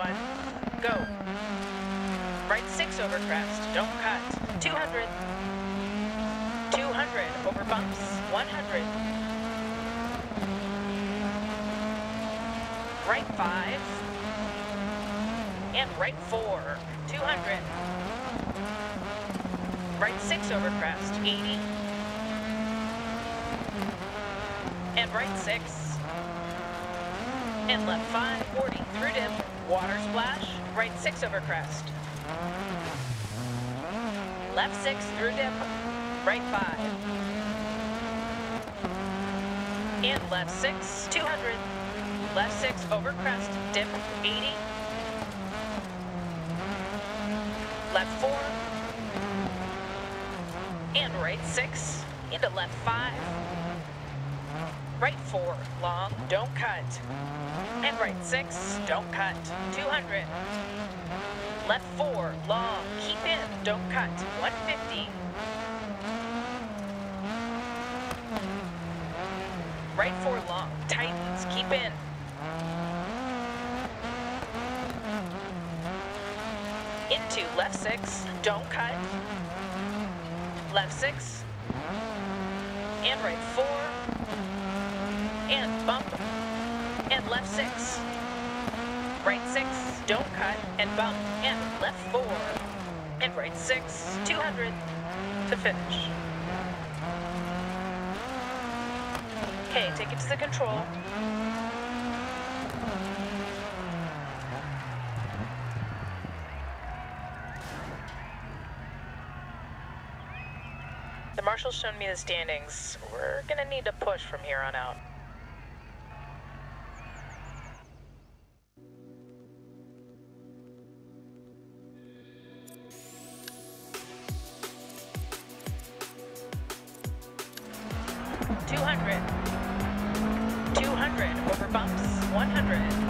one, go. Right six over crest, don't cut. 200. 200 over bumps, 100. Right five. And right four, 200. Right six over crest, 80. And right six. And left five, 40 through dip, water splash, right six over crest. Left six through dip, right five. And left six, 200. Left six over crest, dip, 80. Left four. And right six, into left five. Right four, long, don't cut. And right six, don't cut, 200. Left four, long, keep in, don't cut, 150. Right four, long, tightens, keep in. Into left six, don't cut. Left six. And right four. And bump. And left six. Right six, don't cut. And bump. And left four. And right six, 200 to finish. Okay, take it to the control. The marshal's shown me the standings. We're gonna need to push from here on out. 100.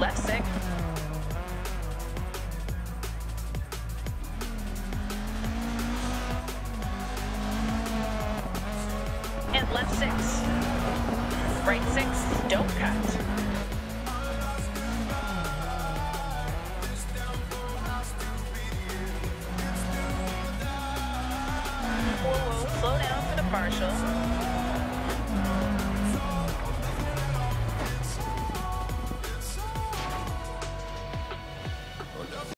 left six. And left six. Right six, don't cut. Slow down for the partial.